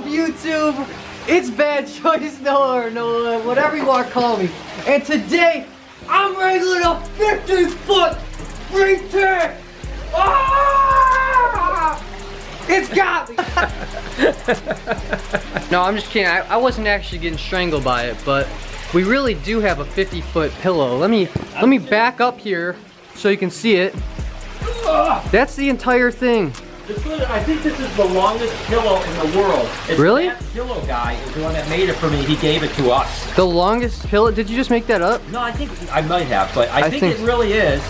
up, YouTube? It's Bad Choice Noah or Noah, whatever you want to call me. And today, I'm wrangling a 50 foot return. Ah! It's got me. no, I'm just kidding. I, I wasn't actually getting strangled by it, but we really do have a 50 foot pillow. Let me let me back up here so you can see it. That's the entire thing. This I think this is the longest pillow in the world. It's Really? That pillow guy is the one that made it for me. He gave it to us. The longest pillow. Did you just make that up? No, I think I might have, but I, I think, think- it really is.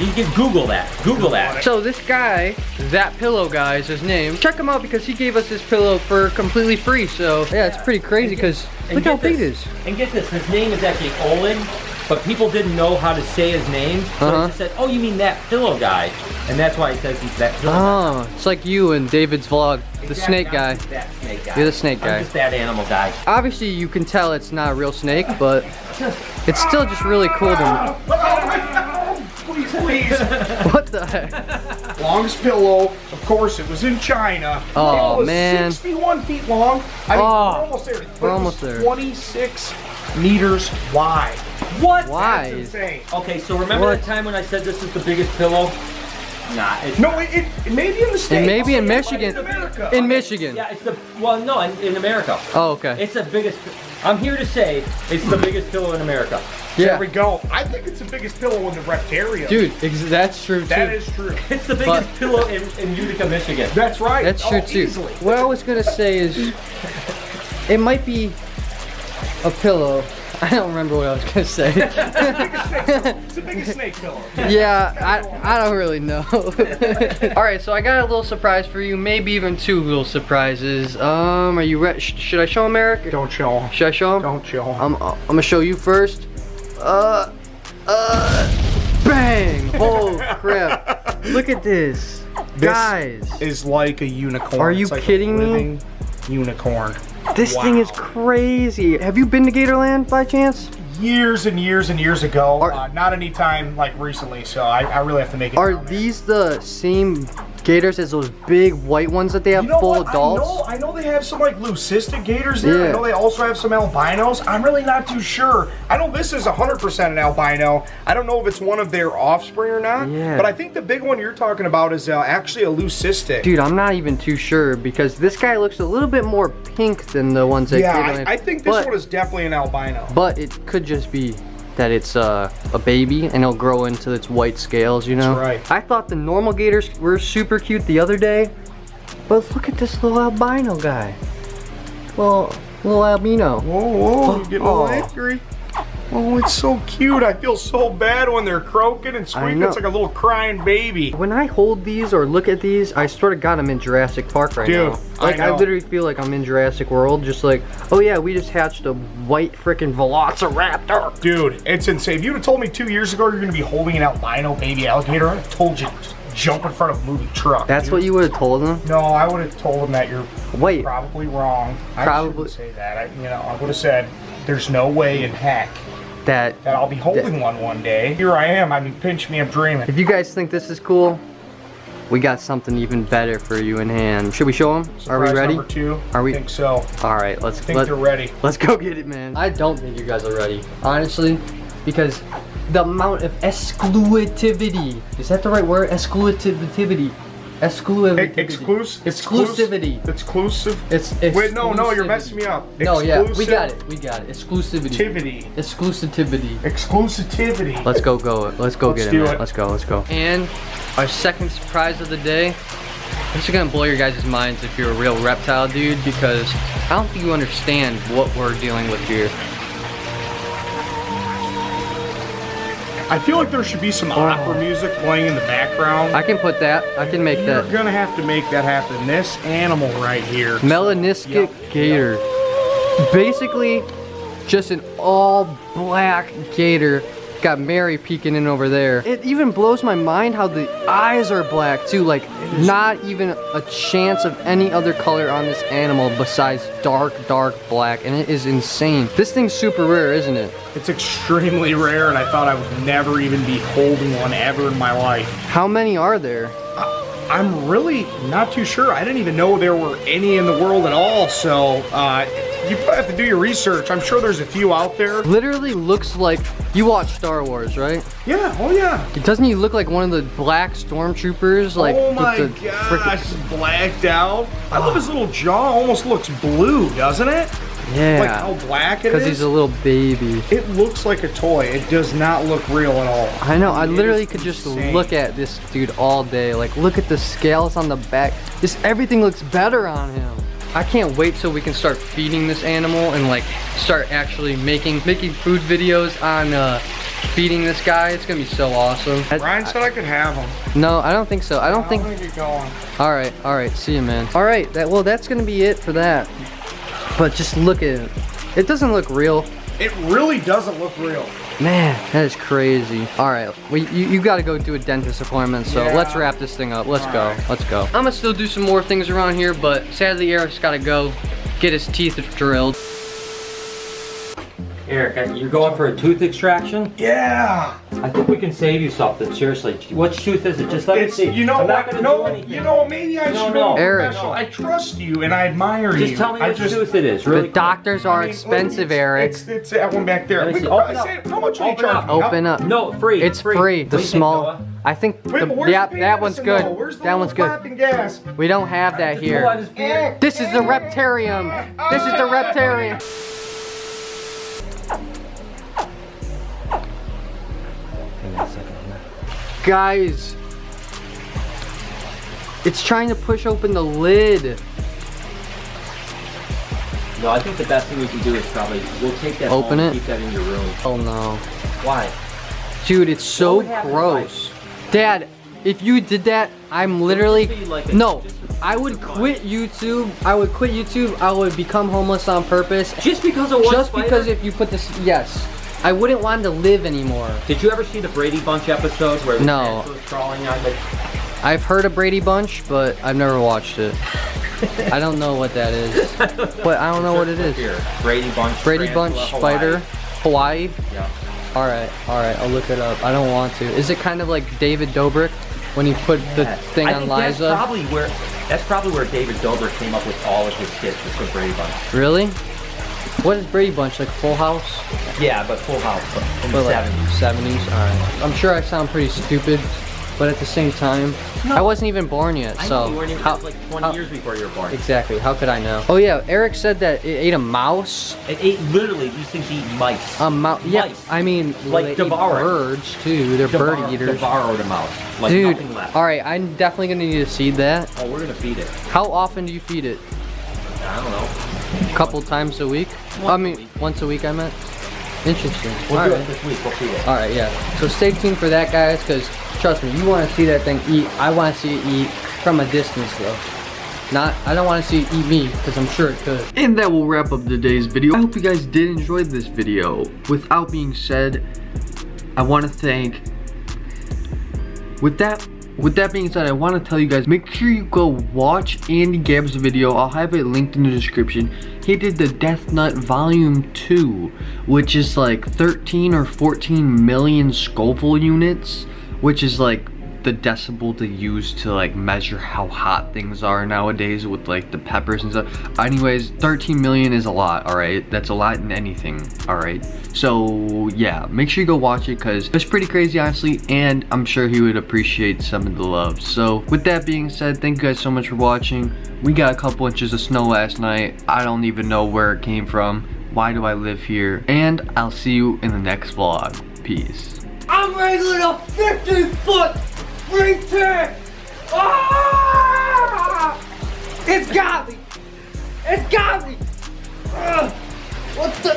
You can Google that. Google that. So this guy, that pillow guy is his name. Check him out because he gave us this pillow for completely free. So yeah, it's pretty crazy because look how get big it this- is. And get this, his name is actually Olin, but people didn't know how to say his name. So Uh-huh. they just said, oh, you mean that pillow guy. And that's why he says he's that pillow guy. Oh, it's like you and David's vlog, the Exactly, snake I'm guy. just That snake guy. You're the snake guy. I'm just that animal guy. Obviously, you can tell it's not a real snake, but it's still just really cool to. Please, please. What the heck? Longest pillow, of course, it was in China. Oh, it was man. 61 feet long. I mean, Oh, we're almost there. But we're almost there. 26 meters wide. What? Why? That's insane. Okay, so remember What? that time when I said this is the biggest pillow? Nah, it's No, it, it, it may be in the States. And maybe in Michigan. it's America. In Michigan. Yeah, it's the well, no, in, in America. Oh, okay. It's the biggest. I'm here to say it's the biggest pillow in America. There Yeah. we go. I think it's the biggest pillow in the reptarium. Dude, that's true too. That is true. It's the biggest But- pillow in, in Utica, Michigan. That's right. That's oh, true too. Easily. What I was gonna say is, it might be a pillow. I don't remember what I was gonna say. It's the biggest snake pillow. yeah, I, I don't really know. All right, so I got a little surprise for you, maybe even two little surprises. Um, are you ready? Sh should I show him, Eric? Don't show 'em. Should I show him? Don't show 'em. I'm, I'm gonna show you first. Uh, uh, bang! Oh crap! Look at this, This guys. is like a unicorn. Are you It's like a kidding me? Unicorn. This thing is crazy. Have you been to Gatorland by chance? Years and years and years ago. Are- uh, not any time like recently, so I, I really have to make it. Are these the same gators is those big white ones that they have You know full what? adults? I know, I know they have some like leucistic gators there. Yeah. I know they also have some albinos. I'm really not too sure. I know this is 100% an albino. I don't know if it's one of their offspring or not. Yeah. But I think the big one you're talking about is uh, actually a leucistic. Dude, I'm not even too sure because this guy looks a little bit more pink than the ones that yeah, I, I think this but, one is definitely an albino. But it could just be that it's uh, a baby and it'll grow into its white scales, you know? right. I thought the normal gators were super cute the other day, but look at this little albino guy. Well, little albino. Whoa, whoa, you getting a little Oh. angry. Oh, it's so cute. I feel so bad when they're croaking and squeaking. It's like a little crying baby. When I hold these or look at these, I sort of got I'm in Jurassic Park right Dude, now. I Like I, know. literally feel like I'm in Jurassic World, just like, oh yeah, we just hatched a white freaking Velociraptor. Dude, it's insane. If you'd have told me two years ago you're going to be holding an albino baby alligator, I would have told you jump in front of a moving truck. That's dude. what you would have told them? No, I would have told him that you're Wait, probably wrong. Probably. I Probably- shouldn't say that. I, you know, I would have said, "There's no way in heck that that I'll be holding one one day." Here I am. I mean, pinch me, I'm dreaming. If you guys think this is cool, we got something even better for you in hand. Should we show them? Are we ready? Number two. Are we- I think so. All right, let's I think let, they're ready. let's go get it, man. I don't think you guys are ready, honestly, because the amount of exclusivity is that the right word? Exclusivity. Exclusivity. Exclusive. Exclusivity. Exclusive. It's Wait, no, no, you're messing me up. No, yeah, we got it. We got it. Exclusivity. Activity. Exclusivity. Exclusivity. Let's go, go. Let's go Let's get do it, man. it. Let's go, let's go. And our second surprise of the day. This is gonna blow your guys' minds if you're a real reptile dude because I don't think you understand what we're dealing with here. I feel like there should be some opera music playing in the background. I can put that. I can make that. You're gonna have to make that happen. This animal right here. Melanistic Yep, gator. Basically, just an all black gator. Got Mary peeking in over there. It even blows my mind how the eyes are black too. Like, not even a chance of any other color on this animal besides dark, dark black. And it is insane. This thing's super rare, isn't it? It's extremely rare, and I thought I would never even be holding one ever in my life. How many are there? Uh, I'm really not too sure. I didn't even know there were any in the world at all. So uh, you probably have to do your research. I'm sure there's a few out there. Literally looks like you watch Star Wars, right? Yeah. Oh yeah. It doesn't he look like one of the black stormtroopers? Like oh my the gosh, frickin- blacked out. I love his little jaw. Almost looks blue, doesn't it? Yeah. Like how black it Because he's a little baby. It looks like a toy. It does not look real at all. I know. I It literally is could just insane. look at this dude all day. Like, look at the scales on the back. This everything looks better on him. I can't wait till we can start feeding this animal and like start actually making making food videos on uh, feeding this guy. It's gonna be so awesome. Ryan said I could have him. no, I don't think so. I don't I think. don't think you're going. All right, all right. See you, man. All right. That well, that's gonna be it for that. But just look at it. It doesn't look real. It really doesn't look real. Man, that is crazy. All right, we, you, you gotta go do a dentist appointment, so Yeah. let's wrap this thing up. Let's All go, right. let's go. I'm gonna still do some more things around here, but sadly Eric's gotta go get his teeth drilled. Eric, uh, you're going for a tooth extraction? Yeah. I think we can save you something. Seriously, which tooth is it? Just let me see. you know I'm not what? gonna No, do anything. you know, maybe I No, should no. be Eric. professional. I trust you and I admire you. Just tell me I which just, tooth it is. Really the quick. doctors are I mean, expensive, it's, Eric. It's, it's that one back there. Let me We see. could Open probably up. say, how much will you Open charge up. me? Open up. No, free. It's free. What The do you think, small. I think Wait, the, yeah, the that one's good. though? Where's the That one's good. We don't have that Just pull out here. This is the Reptarium. This is the Reptarium. Guys, it's trying to push open the lid. No, I think the best thing we can do is probably we'll take that Open it? keep that in your room. Oh no. Why? Dude, it's so What would happen if I- gross. Dad, if you did that, I'm literally like no. I would quit YouTube. I would quit YouTube. I would become homeless on purpose. Just because of one Just spider? because if you put this, yes, I wouldn't want to live anymore. Did you ever see the Brady Bunch episodes where No. was crawling on the? I've heard of Brady Bunch, but I've never watched it. I don't know what that is, but I don't know what it is. Here, Brady Bunch. Brady Bunch Spider, Hawaii. Hawaii. Yeah. All right, all right, I'll look it up. I don't want to. Is it kind of like David Dobrik when he put the thing I on think That's Liza? probably where. That's probably where David Dobrik came up with all of his skits was from Brady Bunch. Really? What is Brady Bunch like? Full House? Yeah, but Full House but in But the like 70s. 70s. All right. I'm sure I sound pretty stupid, but at the same time, I wasn't even born yet. I so know you weren't even how, like 20 how- years before you were born. Exactly. How could I know? Oh yeah, Eric said that it ate a mouse. It ate literally these things eat mice. A mouse. Yeah. Mice. I mean, Like eat devour birds too. They're bird eaters. Devoured a mouse. Like Dude. nothing left. All right. I'm definitely gonna need to seed that. Oh, we're gonna feed it. How often do you feed it? I don't know. A couple times a week. Once I a mean, week. once a week. I meant. Interesting. We'll All do right. it this week. We'll feed it. All right, yeah. So stay tuned for that, guys, because trust me, you want to see that thing eat. I want to see it eat from a distance, though. Not, I don't want to see it eat me, because I'm sure it could. And that will wrap up today's video. I hope you guys did enjoy this video. Without being said, I want to thank. With that, with that being said, I want to tell you guys, make sure you go watch Andy Gabb's video. I'll have it linked in the description. He did the Death Nut Volume 2, which is like 13 or 14 million Scoville units, which is like the decibel to use to like measure how hot things are nowadays with like the peppers and stuff. Anyways, 13 million is a lot, alright? That's a lot in anything, alright? So yeah, make sure you go watch it because it's pretty crazy honestly and I'm sure he would appreciate some of the love. So with that being said, thank you guys so much for watching. We got a couple inches of snow last night. I don't even know where it came from. Why do I live here? And I'll see you in the next vlog. Peace. I'm regular 50 foot Retake! Ah! It's godly! It's godly! Ugh. What the?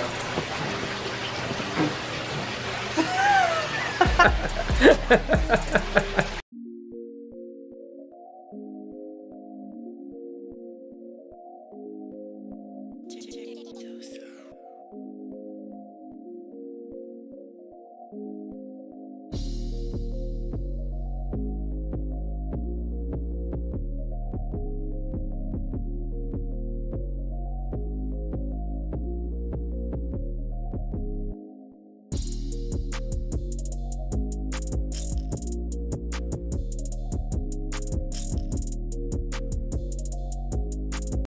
Ha ha ha ha ha!